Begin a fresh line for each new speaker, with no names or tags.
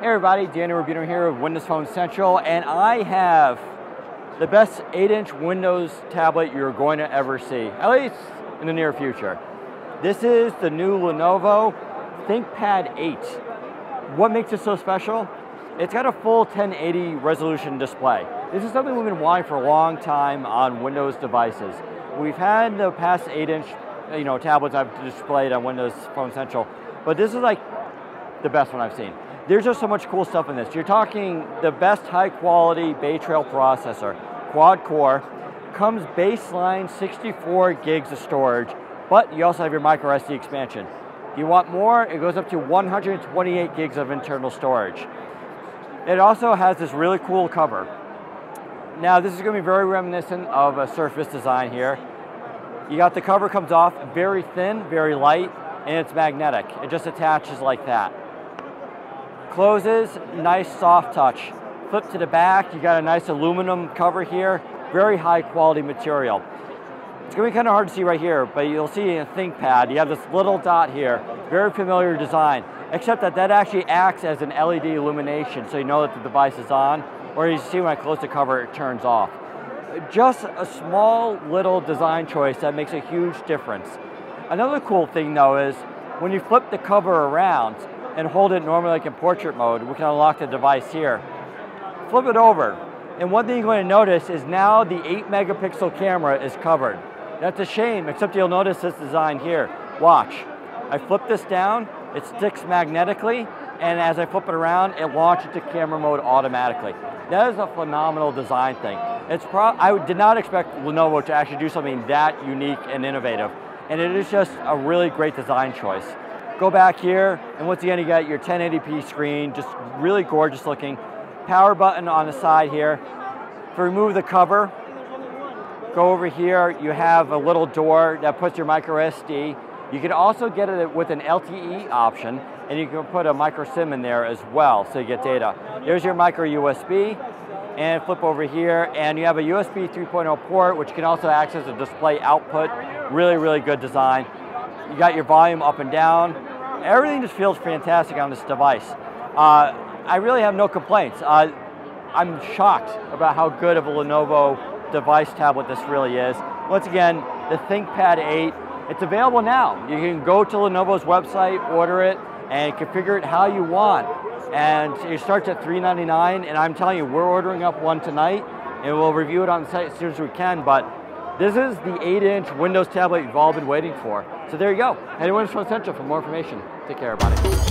Hey everybody, Danny Rubino here with Windows Phone Central, and I have the best 8-inch Windows tablet you're going to ever see, at least in the near future. This is the new Lenovo ThinkPad 8. What makes it so special? It's got a full 1080 resolution display. This is something we've been wanting for a long time on Windows devices. We've had the past 8-inch you know, tablets I've displayed on Windows Phone Central, but this is like the best one I've seen. There's just so much cool stuff in this. You're talking the best high quality Bay Trail processor, quad core, comes baseline 64 gigs of storage, but you also have your micro SD expansion. You want more, it goes up to 128 gigs of internal storage. It also has this really cool cover. Now this is going to be very reminiscent of a Surface design here. You got the cover comes off, very thin, very light, and it's magnetic. It just attaches like that. Closes, nice soft touch. Flip to the back, you got a nice aluminum cover here, very high quality material. It's gonna be kind of hard to see right here, but you'll see in a ThinkPad, you have this little dot here, very familiar design, except that that actually acts as an LED illumination so you know that the device is on, or you see when I close the cover, it turns off. Just a small little design choice that makes a huge difference. Another cool thing though is when you flip the cover around, and hold it normally like in portrait mode, we can unlock the device here. Flip it over, and one thing you're going to notice is now the 8 megapixel camera is covered. That's a shame, except you'll notice this design here. Watch. I flip this down, it sticks magnetically, and as I flip it around, it launches to camera mode automatically. That is a phenomenal design thing. It's pro I did not expect Lenovo to actually do something that unique and innovative, and it is just a really great design choice. Go back here, and once again, you got your 1080p screen, just really gorgeous looking. Power button on the side here. To remove the cover, go over here, you have a little door that puts your micro SD. You can also get it with an LTE option, and you can put a micro SIM in there as well, so you get data. There's your micro USB, and flip over here, and you have a USB 3.0 port, which can also access a display output. Really, really good design. You got your volume up and down, everything just feels fantastic on this device. Uh, I really have no complaints. Uh, I'm shocked about how good of a Lenovo device tablet this really is. Once again, the ThinkPad 8, it's available now. You can go to Lenovo's website, order it, and configure it how you want. And it starts at 399, and I'm telling you, we're ordering up one tonight, and we'll review it on site as soon as we can, but this is the 8-inch Windows tablet you've all been waiting for. So there you go. To Windows Central for more information. Take care, everybody.